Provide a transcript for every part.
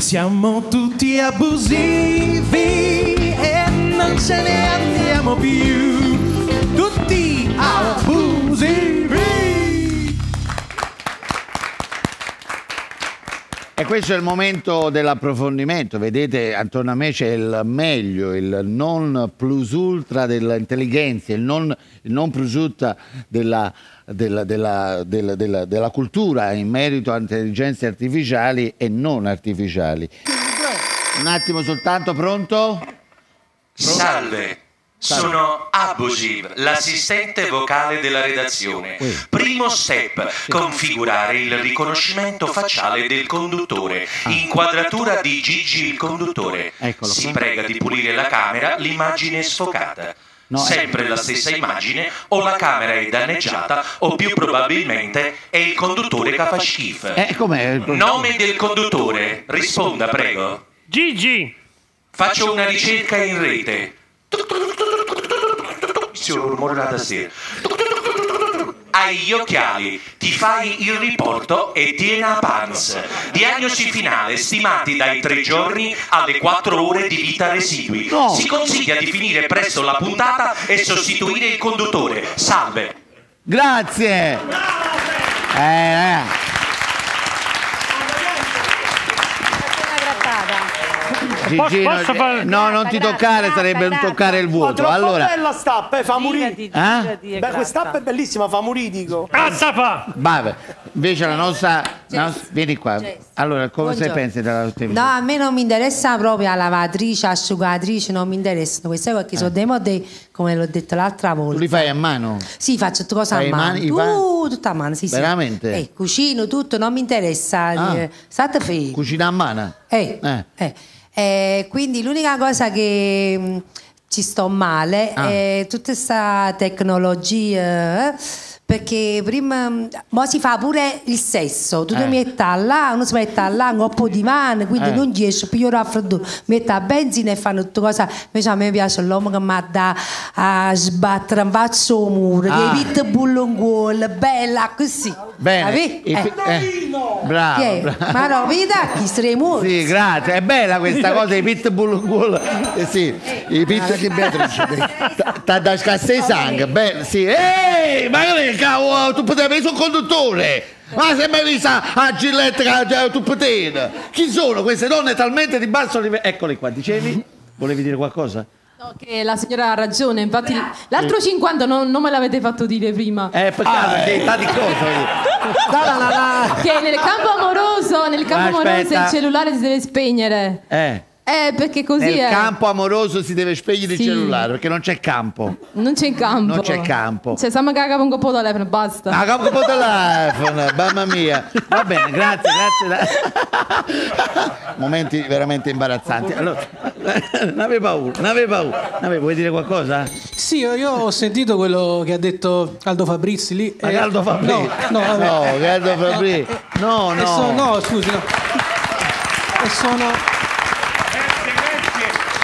Siamo tutti abusivi e non ce ne andiamo più. Tutti abusivi. E questo è il momento dell'approfondimento. Vedete, attorno a me c'è il meglio, il non plus ultra dell'intelligenza, il non, il non plus ultra della, della, della, della, della- della cultura in merito a intelligenze artificiali e non artificiali. Un attimo soltanto, pronto? Salve, sono Abusive, l'assistente vocale della redazione. Primo step, configurare il riconoscimento facciale del conduttore. Inquadratura di Gigi il conduttore. Eccolo Si prega di pulire la camera, l'immagine è sfocata. No, Sempre la stessa immagine, o la camera è danneggiata, o più probabilmente è il conduttore che fa schifo. Eh, com'è? Nome del conduttore, risponda prego. Gigi! Faccio una ricerca in rete. Sono rumorata sera. Hai gli occhiali, ti fai il riporto e tieni a pants. Diagnosi finale stimati dai tre giorni alle quattro ore di vita residui. No. Si consiglia di finire presto la puntata e sostituire il conduttore. Salve. Grazie! Eh, eh. Gigino, posso fare- no, non ti toccare, sarebbe un toccare il Ma vuoto. troppo Allora, bella st'app, eh, fa morire. Eh? Beh, quest'app è bellissima, fa morire, dico. Cazza fa! vabbè, invece la nostra, nostra- vieni qua. Allora, come Buongiorno. pensi della No, televisione? a me non mi interessa proprio la lavatrice, asciugatrice, non mi interessano queste cose, che sono dei modi, come l'ho detto l'altra Tu volta. li fai a mano? Sì, faccio tutte cose a Fai i mano. mani- Uh, tutto a mano, sì, sì. Veramente? Eh, cucino tutto, non mi interessa. Ah. eh, State fermi. Cucina a mano? Eh, Eh. eh. Eh, quindi l'unica cosa che mh, ci sto male Ah. è tutta questa tecnologia. eh, Perché prima mo si fa pure il sesso, tu Eh. ti metti là, uno si mette là, un coppo di mano, quindi Eh. non riesce più a raffreddare, mette la benzina e fanno tutte cose. Invece a me piace l'uomo che mi dà a sbattere in faccia il muro, Ah. che pitbull in gola, bella così. Bene. Eh. eh, bravo, Chi è? bravo. Ma no, vedi chi stremo? Sì, grazie, è bella questa cosa, i pitbull bull. Eh, sì, i pit di Beatrice. T'ha da scassare sangue, bene, sì. Ehi, ma che cavolo, tu potevi essere un conduttore. Ma se mi vista a Gillette che tu potevi. Chi sono queste donne talmente di basso livello? Eccole qua, dicevi? Volevi dire qualcosa? No, che la signora ha ragione, infatti l'altro 50 non, non me l'avete fatto dire prima. Eh, peccato, che età di cosa? Che nel campo amoroso, nel campo amoroso il cellulare si deve spegnere. Eh. Eh, perché così Nel è. campo amoroso si deve spegnere il Sì. cellulare perché non c'è campo. Non c'è campo. Non c'è campo. Cioè, stiamo cagando un po' telefono, basta. Ah, come po' telefono, mamma mia. Va bene, grazie, grazie. Momenti veramente imbarazzanti. Allora, ne avevi paura, ne avevi paura. Ne avevi- vuoi dire qualcosa? Sì, io, io ho sentito quello che ha detto Aldo Fabrizi lì. Ma eh, Caldo Fabri? No, no, vabbè. no, Caldo Fabri. No, E so- no. no, scusi, no. E sono,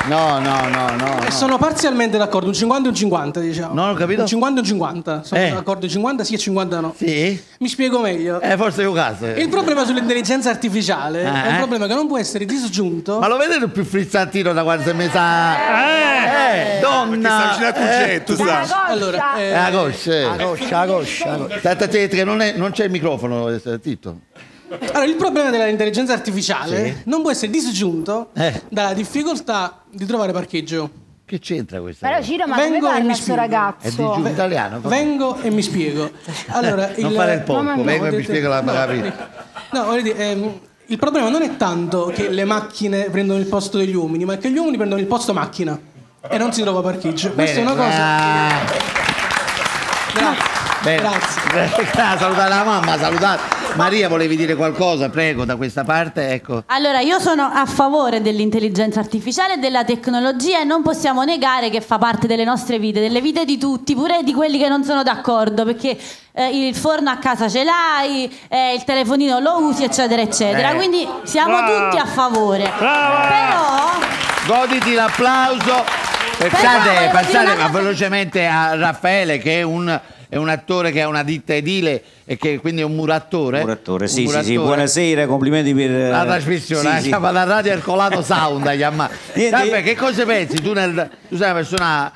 No, no, no, no. e no. sono parzialmente d'accordo, un 50 e un 50, diciamo. Non ho capito. Un 50 e un 50. Sono Eh. d'accordo, 50 sì e 50 no. Sì? Mi spiego meglio. Eh, forse io caso. Il problema sull'intelligenza artificiale è Eh. un problema che non può essere disgiunto. Ma lo vedete più frizzantino da quando si è messa... Eh, donna! sta vicino al cuccetto, eh, sta. Allora, eh, Eh, la coscia, eh. La coscia, la coscia. Aspetta, te, che non, è- non c'è il microfono, eh, Tito. Allora, il problema dell'intelligenza artificiale non può essere disgiunto Eh. dalla difficoltà di trovare parcheggio. Che c'entra questa Però? Ciro, ma come Vengo e parla mi sto spiego. È di ragazzo? giù italiano? come? Vengo e mi spiego. Allora, Non fare il porco, No, vengo e mi spiego la no, capito. No, voglio dire, ehm, il problema non è tanto che le macchine prendono il posto degli uomini, ma che gli uomini prendono il posto macchina e non si trova parcheggio. Questa è una cosa. Ah, Grazie. bene. Grazie. Salutare la mamma, salutate. Maria, volevi dire qualcosa? Prego, da questa parte, ecco. Allora, io sono a favore dell'intelligenza artificiale e della tecnologia e non possiamo negare che fa parte delle nostre vite, delle vite di tutti, pure di quelli che non sono d'accordo, perché eh, il forno a casa ce l'hai, eh, il telefonino lo usi, eccetera, eccetera. Eh. Quindi siamo Brava. tutti a favore. Brava. Però Goditi l'applauso. Però Pensate, ma cosa- velocemente a Raffaele che è un è un attore che ha una ditta edile e che quindi è un murattore. Muratore, Un sì, sì, sì, buonasera, complimenti per eh, La trasmissione, sì, eh, sì. la radio Ercolato Sound. Niente. Vabbè, che cosa pensi? Tu, nel- tu sei una persona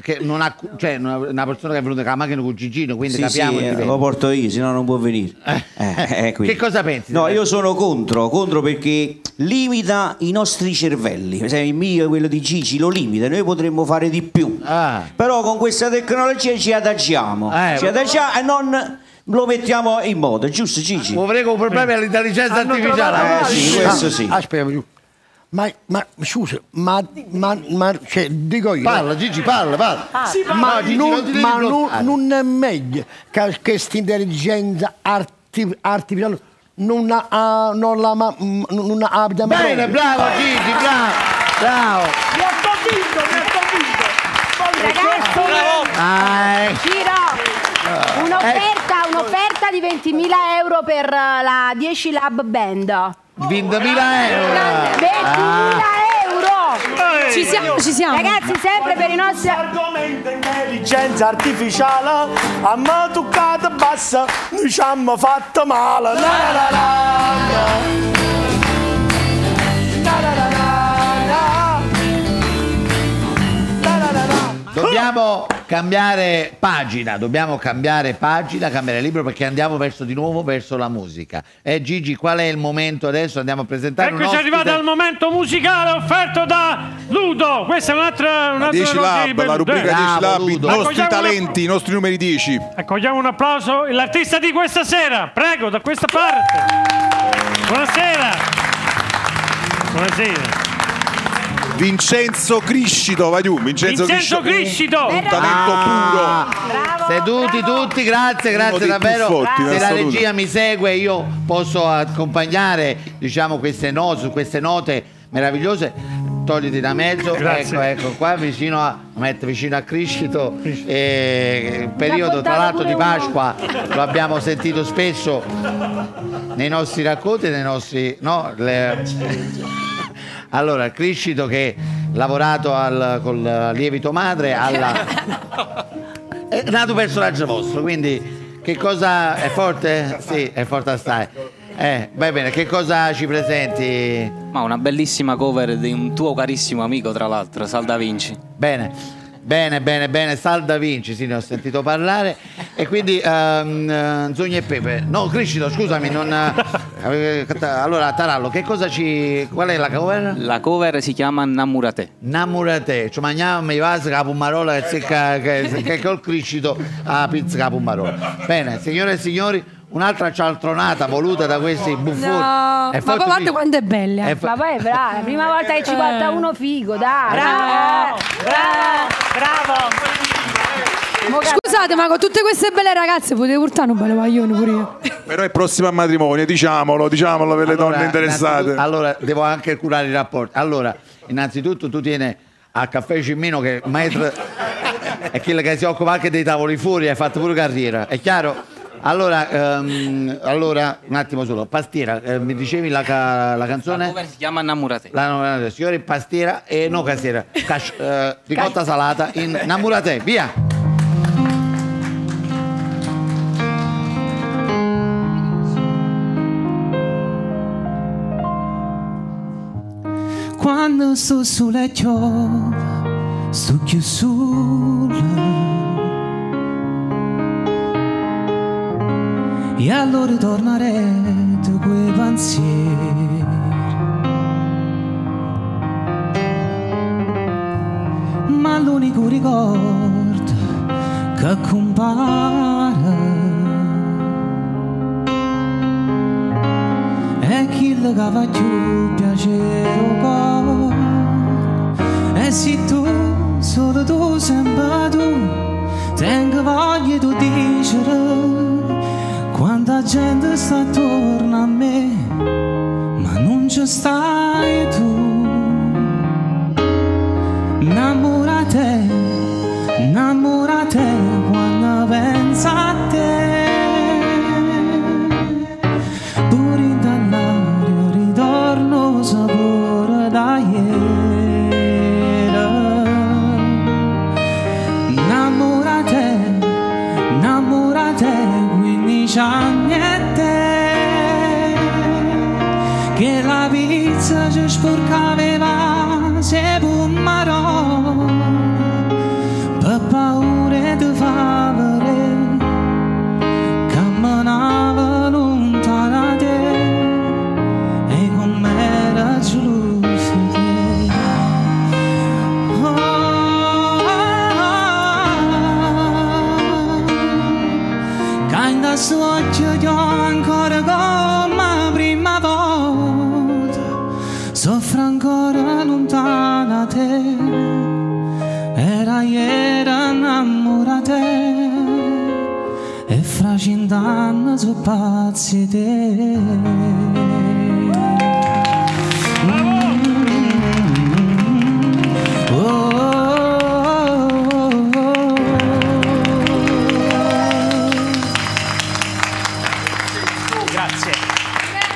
che non ha, cioè una, persona che è venuta con la macchina con Gigino, quindi Sì, capiamo sì, eh, lo porto io, se no non può venire. Eh, eh, quindi. Che cosa pensi? No, io sono contro, contro perché limita i nostri cervelli. Per esempio, il mio e quello di Gigi lo limita, noi potremmo fare di più. Ah. Però con questa tecnologia ci adagiamo. Eh. Ci adagiamo e non lo mettiamo in moto, giusto Gigi? Vorrei un problema all'intelligenza artificiale. Eh, sì, questo sì. Aspetta, ma, ma scusa, ma, ma, ma cioè, dico io. Parla Gigi, parla, parla. ma No, Gigi, non, non ma non- bloccare. non è meglio che questa intelligenza arti- artificiale non, ha, non la ma, non abita Bene, bravo Gigi, bravo. Bravo. Mi ha convinto, mi ha convinto. Ragazzi, Ah, eh. Ciro, un'offerta, un'offerta di 20.000 euro per la 10 Lab Band. 20.000 euro. 20.000 euro! Ci siamo, ci siamo. Ragazzi, sempre per i nostri... Argomento intelligenza artificiale a me toccata bassa noi ci hanno fatto male la la la la. La Dobbiamo cambiare pagina, dobbiamo cambiare pagina, cambiare libro perché andiamo verso di nuovo verso la musica. Eh Gigi, qual è il momento adesso? Andiamo a presentare Eccoci ospite. arrivati al momento musicale offerto da Ludo. Questa è un'altra La un'altra 10 noce di Lab, la rubrica 10 Lab, i nostri una- talenti, i nostri numeri 10. Accogliamo un applauso l'artista di questa sera. Prego, da questa parte. Buonasera. Buonasera. Vincenzo Criscito, vai giù, Vincenzo, Vincenzo Criscito. Un talento puro. Ah, seduti tutti, grazie, grazie davvero. forti Se la regia mi segue, io posso accompagnare diciamo, queste note, su queste note meravigliose. Togliti da mezzo, Grazie. ecco, ecco qua vicino a, mette vicino a Criscito. eh, periodo tra l'altro di Pasqua, lo abbiamo sentito spesso nei nostri racconti, nei nostri. No, le- Allora, il Criscito che ha lavorato al, col lievito madre alla, è nato un personaggio vostro, quindi che cosa è forte? Sì, è forte assai. Eh, va bene, che cosa ci presenti? Ma una bellissima cover di un tuo carissimo amico, tra l'altro, Sal Da Vinci. Bene. Bene, bene, bene, Sal Da Vinci, sì, ne ho sentito parlare. E quindi ehm, eh, Zogna e Pepe. No, Criscito, scusami, non. eh, allora, Tarallo, che cosa ci. Qual è la cover? La cover si chiama Namurate. Namurate, ci mangiamo i vasi con la pumarola che secca che, che col criscito a pizza con la pumarola. Bene, signore e signori, un'altra cialtronata voluta da questi buffoni. No, È ma poi guarda quanto è bella. è fa- Ma poi è brava, la prima volta che ci guarda uno figo, dai. Bravo, bravo, bravo. Scusate, ma con tutte queste belle ragazze potete portare un bello maglione pure io. Però è prossimo al matrimonio, diciamolo, diciamolo per le Allora, donne interessate. Allora, devo anche curare i rapporti. Allora, innanzitutto tu tieni a Caffè Cimmino che maestro è quello che si occupa anche dei tavoli fuori, hai fatto pure carriera, è chiaro? Allora, ehm, allora un attimo solo, Pastiera, eh, mi dicevi la, ca- la La canzone? cover si chiama Namurate. La, la signore Pastiera e no Castiera, Cas- eh, ricotta salata in Namurate, via! Quando sto sulle giova, sto più E allora tornerete quei pensieri. Ma l'unico ricordo che compare è chi le cava più piacere cuore. E se tu, solo tu, sempre tu, tengo voglia di dicere quanta gente sta attorno a me, ma non ci stai tu. Innamorate Kinda sogno io ancora come prima volta. Soffro ancora lontana te. Era ieri innamorata E fra cent'anni sono pazzi te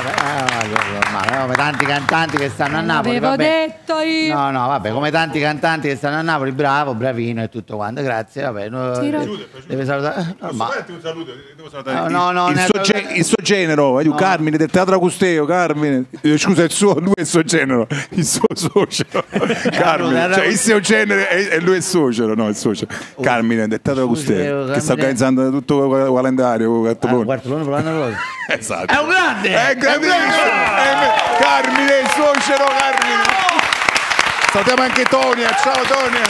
normale, come tanti cantanti che stanno a Napoli. Avevo vabbè. detto io. No, no, vabbè, come tanti cantanti che stanno a Napoli, bravo, bravino e tutto quanto, grazie, vabbè. No, deve, deve salutare. No, ma- No, no, no, il, suo ge- il suo genero, vedi, No. Carmine del Teatro Agusteo, Carmine. Eh, Scusa, il suo, lui è il suo genero, il suo suocero. Carmine, cioè il suo genere e lui è il suocero, no, il suocero. Carmine del Teatro Agusteo, che sta organizzando tutto il calendario. Bartolone Polano Rosa. Esatto. È un grande! È grandissimo! Eh, Carmine, il suocero Carmine! Salutiamo anche Tonia, ciao Tonia!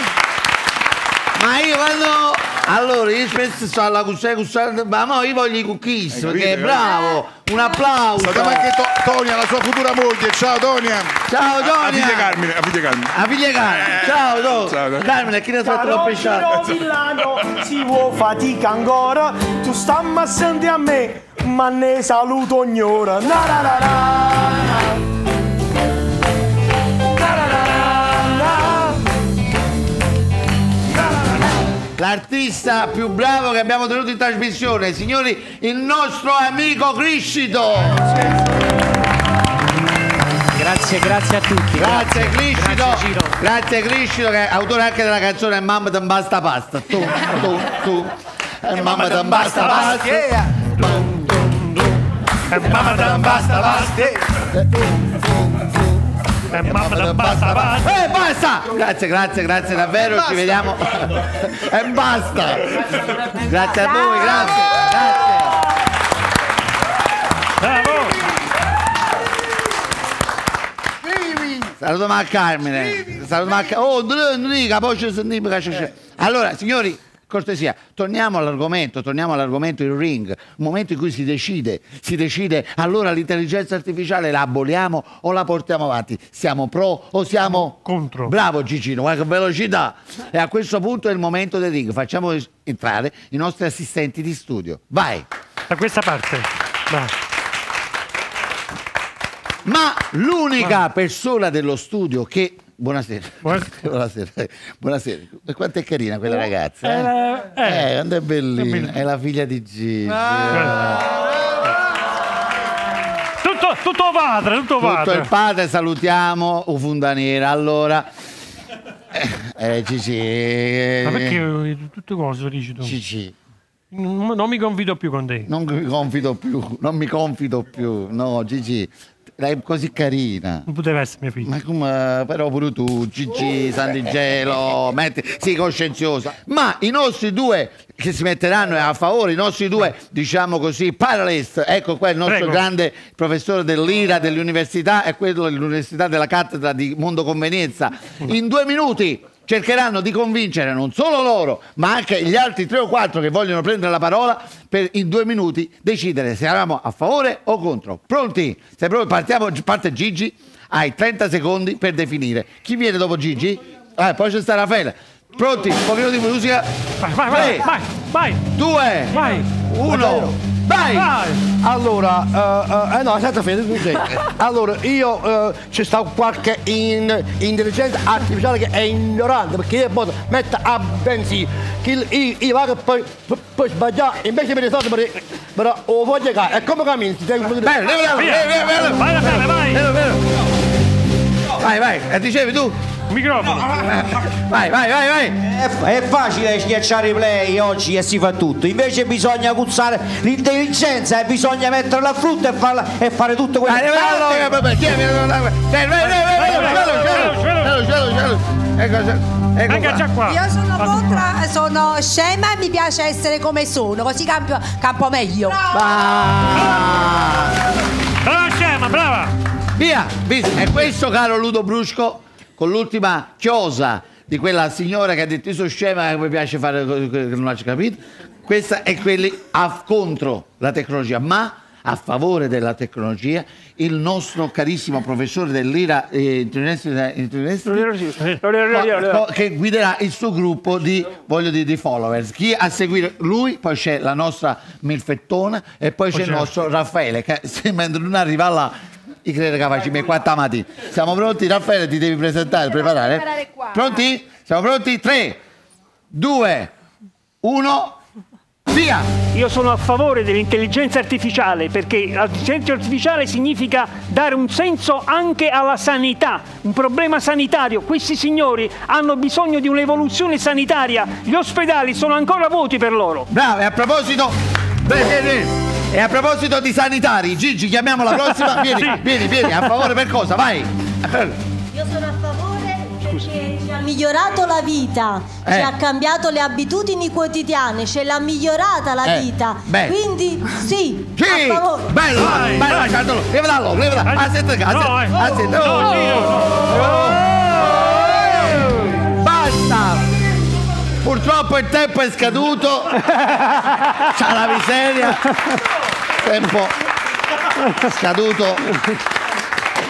Ma io quando. Allora, io spesso sto alla cucina, cucina, ma mo io voglio i cookies, Hai perché è capito? bravo! Un applauso! Salutiamo anche To- Tonia, la sua futura moglie, ciao Tonia! Ciao A- Tonia! A figlia Carmine, a figlia Carmine. A figlia Carmine! Ciao, Tonia! Ciao, Tonia. Carmine, chi ne aspetta l'ho pesciato? Caro villano, si vuole fatica ancora, tu stammi a sentire a me, ma ne saluto ogni ora. Na, na, na, na. L'artista più bravo che abbiamo tenuto in trasmissione, signori, il nostro amico Criscito! Grazie, grazie a tutti. Grazie Criscito! Grazie. Grazie Criscito che è autore anche della canzone Mamma te basta pasta. Tu, tu, tu. Mamma te basta pasta. E mamma te basta, basta. E mamma da basta, basta. Eh, basta! Grazie, grazie, grazie davvero, ci vediamo. E basta! Grazie a voi, grazie, grazie. Bravo! Salutiamo a Carmine. Salutiamo a Ca- Oh, non dica, poi ci sentiamo Allora, signori, cortesia, torniamo all'argomento, torniamo all'argomento il ring, un momento in cui si decide, si decide allora l'intelligenza artificiale la aboliamo o la portiamo avanti? Siamo pro o siamo Contro. Bravo Gigino, guarda che velocità. E a questo punto è il momento del ring, facciamo entrare i nostri assistenti di studio. Vai! Da questa parte. Vai. Ma l'unica persona dello studio che. Buonasera. Buonasera. Buonasera. Buonasera. Quanto è carina quella ragazza? Eh, Eh, eh. eh quanto è bellina. È bellina. È la figlia di Gigi. Tutto, tutto padre, tutto Tutto padre. il padre, salutiamo o Fundaniera. Allora. Eh, eh, Gigi. eh, Ma perché eh, tutte cose dici tu? Gigi. Non, non mi confido più con te. Non mi confido più, non mi confido più. No, Gigi, lei è così carina. Non poteva essere mia figlia. Ma come, però pure tu, Gigi, Santigelo, metti, sii coscienziosa. Ma i nostri due che si metteranno a favore, i nostri due, diciamo così, paralist, ecco qua il nostro Prego. grande professore dell'IRA dell'università e quello dell'università della cattedra di Mondo Convenienza. In due minuti cercheranno di convincere non solo loro, ma anche gli altri tre o quattro che vogliono prendere la parola per in due minuti decidere se eravamo a favore o contro. Pronti? Sei pronti? Partiamo, parte Gigi, hai 30 secondi per definire. Chi viene dopo Gigi? Ah, poi c'è sta Raffaele. Pronti? Un pochino di musica. Vai, vai, vai, vai, vai. due, Vai. uno. Vai! Allora, eh, eh, eh, no, aspetta Fede, tu sei. Allora, io eh, c'è sta qualche in- intelligenza artificiale che è ignorante perché io posso mettere a bensina che io, io vado poi, poi, sbagliare invece per i soldi per, per o voglio che è come cammini ti tengo Bene, via, via, via, via. Vai, Raffaele, vai. Vero, vero. Vai, vai, e dicevi tu? Microfono. Vai, vai, vai, vai. È, è facile schiacciare i play oggi e si fa tutto, invece bisogna cuzzare l'intelligenza e bisogna metterla a frutto e, farla, e fare tutto quello Vai, vai, vai, vai, vai, vai, vai, vai, vai. Ecco, ecco. Io sono contra, sono scema e mi piace essere come sono, così campo, campo meglio. Brava scema, brava. Via, via. E questo, caro Ludo Brusco, con l'ultima chiosa di quella signora che ha detto io sono scema che mi piace fare che non ha capito, questa è quelli a- contro la tecnologia, ma a favore della tecnologia il nostro carissimo professore dell'IRA eh, co- che guiderà il suo gruppo di, voglio dire, di followers. Chi a seguire lui, poi c'è la nostra Milfettona e poi c'è il c'è- nostro Raffaele che se mentre non arriva là io credo che facciamo i quattro mattina. Siamo pronti? Raffaele ti devi presentare, preparare. preparare qua. Pronti? Siamo pronti? 3, 2, 1, via! Io sono a favore dell'intelligenza artificiale perché l'intelligenza artificiale significa dare un senso anche alla sanità, un problema sanitario. Questi signori hanno bisogno di un'evoluzione sanitaria, gli ospedali sono ancora vuoti per loro. Bravo, e a proposito. Bene. E a proposito di sanitari, Gigi, chiamiamo la prossima. Vieni, Sì. vieni, vieni, a favore per cosa? Vai! Io sono a favore perché ci ha migliorato la vita, Eh. ci ha cambiato le abitudini quotidiane, ce l'ha migliorata la Eh, vita. bene. Quindi sì, Sì! a favore. Bello! Vai. Vai, vai, Ciardolo, leva da loro, leva da. Aspetta, No, aspetta, eh. aspetta. No, Oh. Gino, Basta! Purtroppo il tempo è scaduto. C'ha la miseria. Tempo scaduto.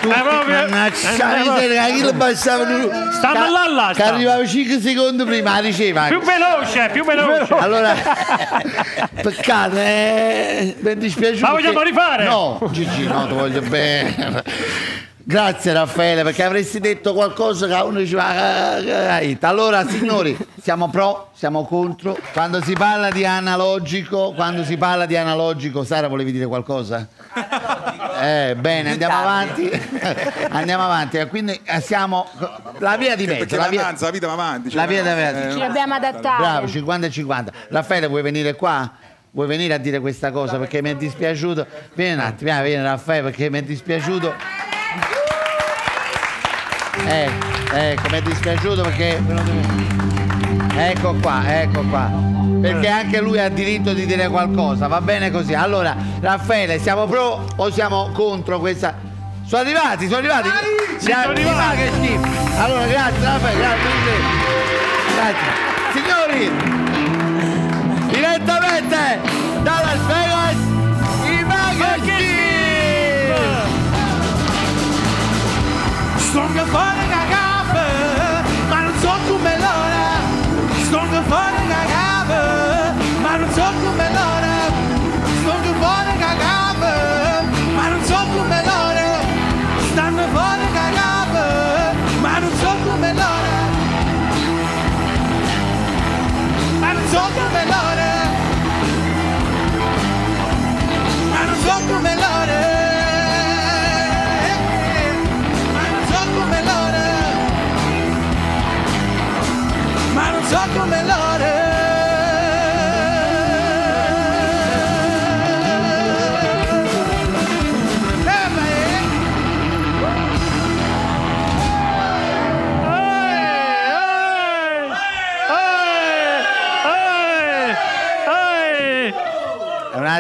Tu, Eh, proprio- mannaggia eh, la eh, miseria, che lo passavano. Stiamo là, là, Che arrivava 5 secondi prima, la diceva. Più veloce, più veloce. Allora, peccato, eh, mi è dispiaciuto. Ma vogliamo rifare? No, Gigi, no, ti voglio bene. Grazie Raffaele, perché avresti detto qualcosa che uno diceva. "Ah, ah, ah". Allora, signori, siamo pro, siamo contro. Quando si parla di analogico, quando si parla di analogico, Sara volevi dire qualcosa? Eh, bene, andiamo avanti. andiamo avanti. E Quindi eh, siamo la via di mezzo. Perché La via, la vita va avanti. la cioè, via di eh, mezzo. Ci dobbiamo adattare. Bravo, 50 e 50. Raffaele, vuoi venire qua? Vuoi venire a dire questa cosa perché mi è dispiaciuto? Vieni un attimo, vieni, vieni Raffaele perché mi è dispiaciuto. Eh, ecco, mi è dispiaciuto perché... Ecco qua, ecco qua. Perché anche lui ha diritto di dire qualcosa, va bene così. Allora, Raffaele, siamo pro o siamo contro questa... Sono arrivati, sono arrivati. sono arrivati. Ma che schifo. Allora, grazie Raffaele, grazie. Grazie. Signori, direttamente Stronger fuori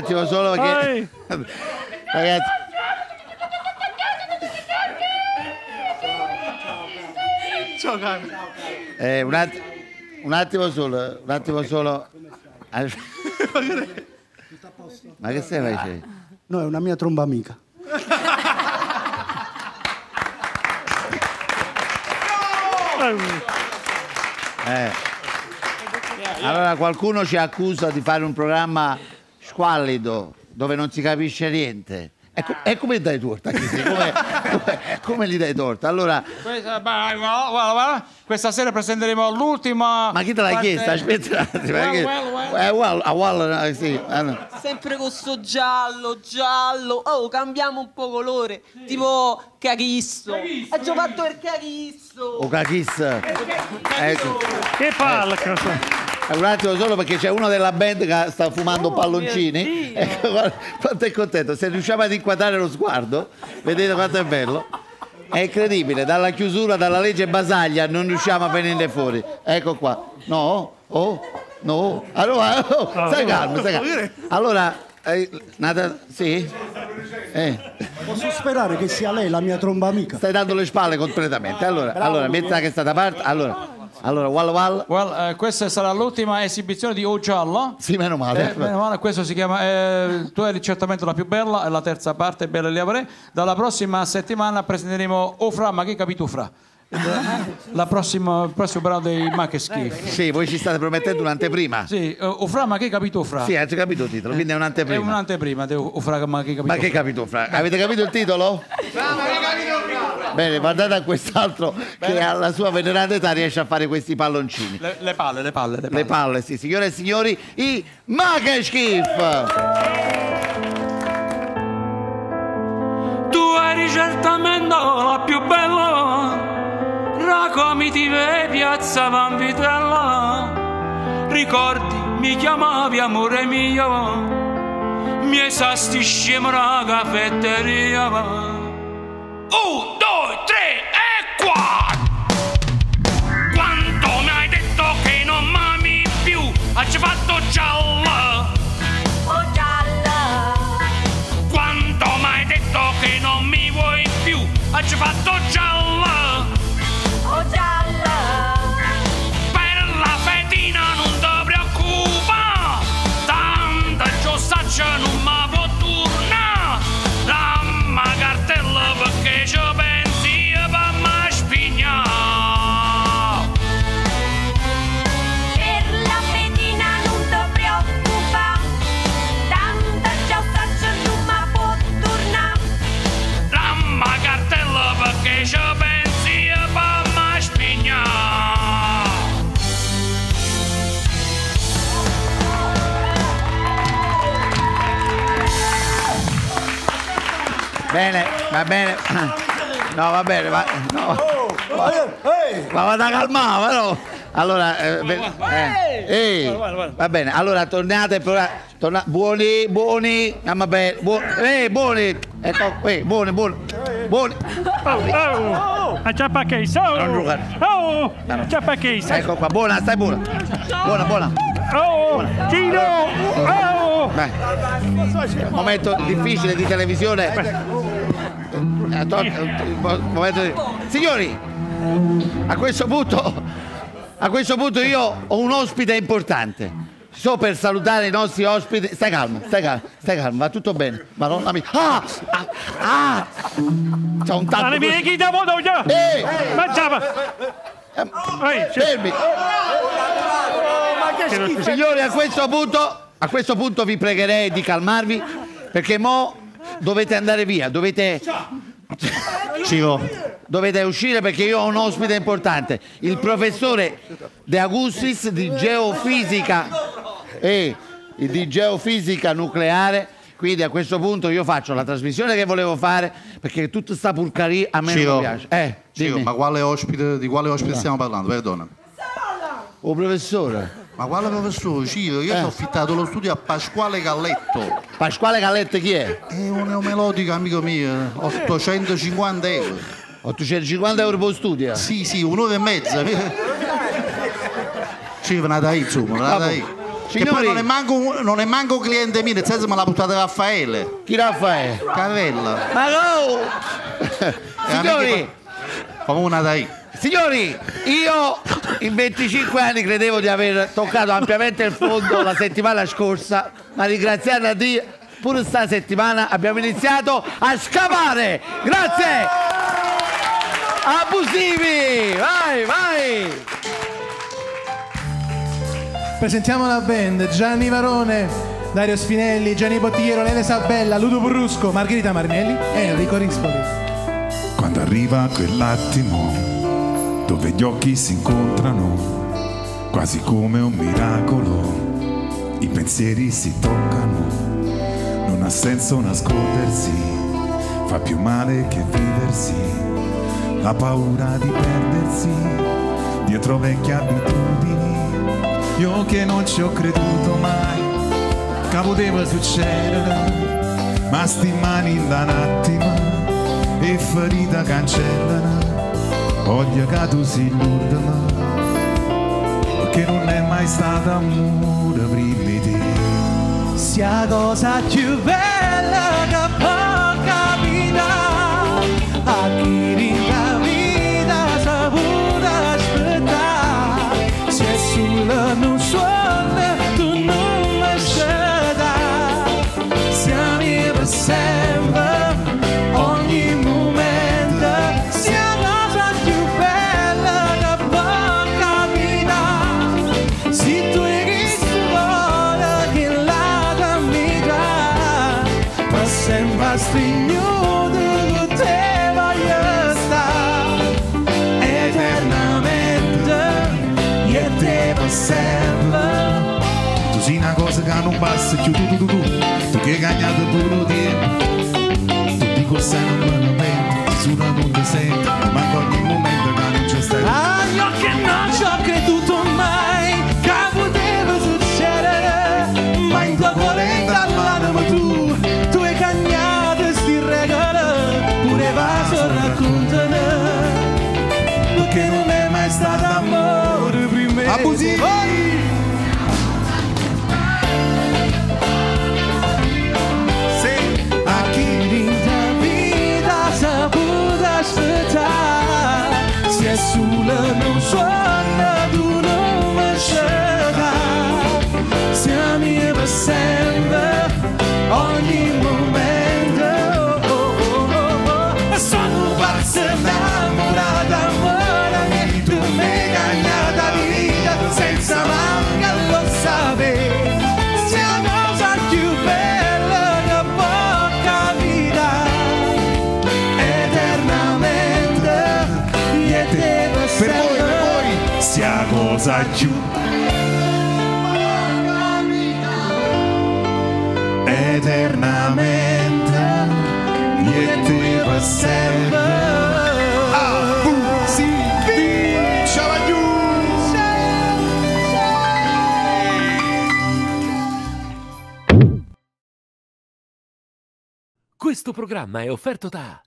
attimo solo perché... Ragazzi... Ciao Carlo. eh, un, att- un attimo solo, un attimo solo. Ma che stai facendo? No, è una mia tromba amica. Eh. Allora qualcuno ci accusa di fare un programma squallido dove non si capisce niente. E, co- e come dai torta? Come, come- come gli dai torta? Allora, Questa, sera presenteremo l'ultima. ma chi te l'ha parte- chiesta? Aspetta un attimo. Well, perché- well, well. Eh, well, ah, well, sì, ah, no. Sempre con sto giallo, giallo. Oh, cambiamo un po' colore. Tipo cachisto. Ha già fatto il cachisto. O Kakis. Ecco. Che palca! Un attimo solo perché c'è uno della band che sta fumando palloncini. Ecco, guarda, quanto è contento. Se riusciamo ad inquadrare lo sguardo, vedete quanto è bello. È incredibile, dalla chiusura, dalla legge Basaglia non riusciamo a venirne fuori. Ecco qua. No? Oh? No? Allora, oh, stai calmo, stai calmo. Allora, eh, Nata, sì? Eh. Posso sperare che sia lei la mia tromba amica? Stai dando le spalle completamente. Allora, allora mettila che sta da parte. Allora, allora, wall wall. Well, eh, questa sarà l'ultima esibizione di O Giallo. Sì, meno male. Eh, meno male, questo si chiama eh, Tu eri certamente la più bella, è la terza parte, Bella e Liavre. Dalla prossima settimana presenteremo O Fra, ma che capito Fra? La prossima, il prossimo brano dei Ma che schifo. Sì, voi ci state promettendo un'anteprima. Sì, eh, O Fra, ma che capito Fra? Sì, avete capito il titolo, quindi è È un'anteprima. un'anteprima di O Fra, ma che capito Ma che capito, Fra? Avete capito il titolo? Bene, guardate a quest'altro che alla sua veneranda età riesce a fare questi palloncini. Le, le palle, le palle, le palle. Le palle, sì, signore e signori, i Ma che schifo! Tu eri certamente la più bella, raccomitive piazza Vanvitella. Ricordi, mi chiamavi amore mio, mi esasti scemo la caffetteria. Un, due, tre e qua! Quanto mi hai detto che non m'ami più, hai fatto! Oh gialla. Quanto mi hai detto che non mi vuoi più, hai fatto giallo! Va bene. No, va bene, va. No. Ma vado a calmare, però. Allora, eh, eh, va bene, allora tornate, però- torna- buoni, buoni, andiamo bene, buoni, eh, buoni, ecco, eh, buoni, buoni, buoni. Oh, oh, acciappa case, oh, oh, acciappa case. Ecco qua, buona, stai buona, buona, buona. Oh, Tino, oh. Beh, momento difficile di televisione. Signori, a questo punto, a questo punto io ho un ospite importante. Sto per salutare i nostri ospiti. Stai calmo, stai calmo, stai calmo, va tutto bene. Madonna mia. Ah! Ah! ah. C'ho un tanto. Vieni chi da. Ehi! Ehi, sì. Fermi! Signori, a questo punto, a questo punto vi pregherei di calmarvi perché mo dovete andare via, dovete Dovete uscire perché io ho un ospite importante, il professore De Agustis di geofisica e di geofisica nucleare. Quindi a questo punto io faccio la trasmissione che volevo fare perché tutta sta purcaria a me Ciro, non piace. Eh, Ciro, ma quale ospite, di quale ospite stiamo parlando? Perdona. Oh professore. Ma quale professore? Ciro, io Eh. ho affittato lo studio a Pasquale Galletto. Pasquale Galletto chi è? È un neomelodico amico mio, 850 euro. 850 euro per studio? Sì, sì, un'ora e mezza. Una dai, insomma, dai. Che Signori- non è, manco, non è manco cliente mio, nel senso me l'ha buttata Raffaele. Chi Raffaele? Carella. Ma no! Signori, Come una dai. Signori, io in 25 anni credevo di aver toccato ampiamente il fondo la settimana scorsa, ma ringraziando a Dio, pure sta settimana abbiamo iniziato a scavare. Grazie! Abusivi! Vai, vai! Presentiamo la band Gianni Varone. Dario Spinelli, Gianni Bottigliero, Lele Sabella, Ludo Brusco, Margherita Marnelli e Enrico Rispoli. Quando arriva quell'attimo dove gli occhi si incontrano, quasi come un miracolo, i pensieri si toccano, non ha senso nascondersi, fa più male che viversi, la paura di perdersi dietro vecchie abitudini, io che non ci ho creduto mai, che poteva succedere, ma sti mani da un attimo e ferita cancellano. Odia cadusi l'urdama Che non è mai stata mura prima di Sia cosa più bella engañado por un. laggiù eternamente niente va sempre ah, uh, Questo programma è offerto da